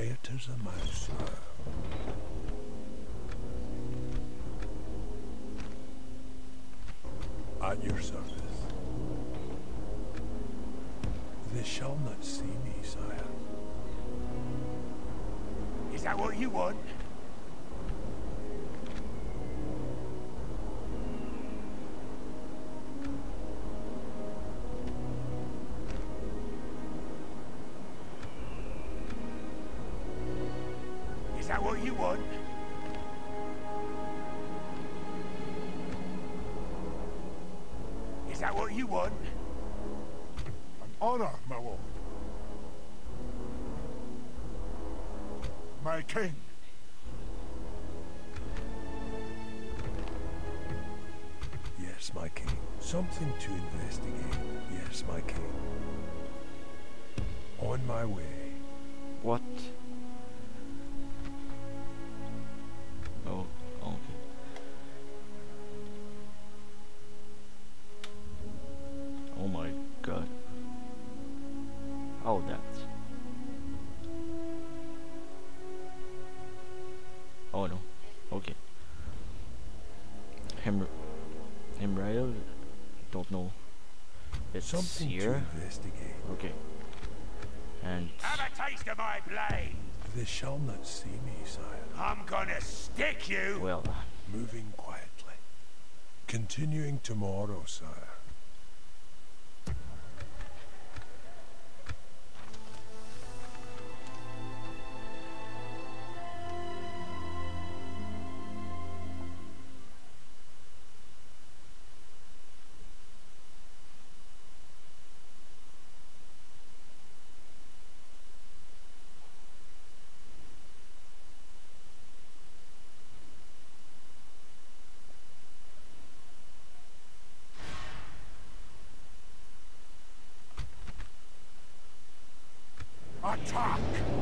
Theaters a mouse. At your service. They shall not see me, sire. Is that what you want? That what you want? Is that what you want? An honor, my lord. My king. Yes, my king. Something to investigate. Yes, my king. On my way. What? Hem Hemrail? Don't know. It's Something to here. investigate. Okay. And Have a taste of my blade. They shall not see me, sire. I'm gonna stick you. well, uh, Moving quietly. Continuing tomorrow, sire. Attack!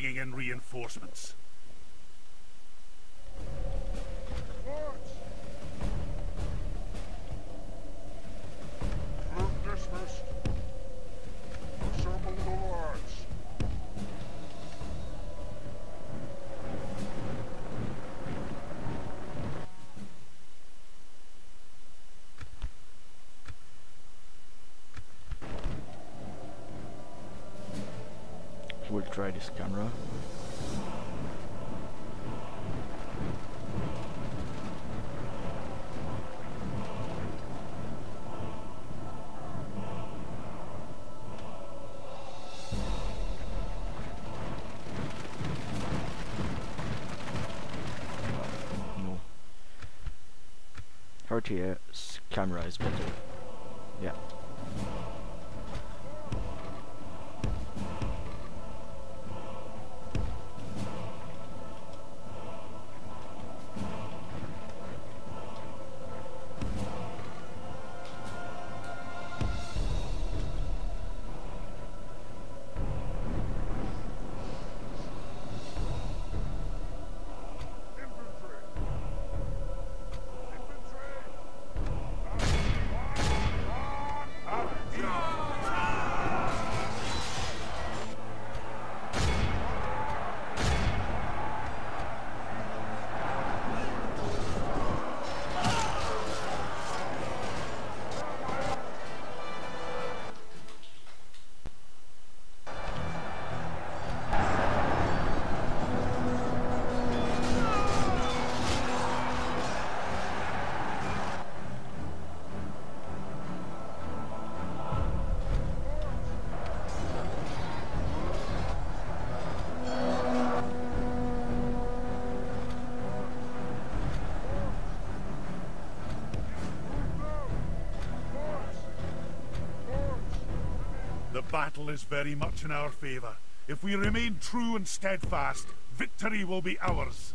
Bringing in reinforcements. We'll try this camera. No. RTS camera is better. Yeah. Battle is very much in our favor. If we remain true and steadfast, victory will be ours.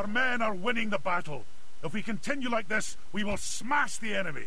Our men are winning the battle. If we continue like this, we will smash the enemy.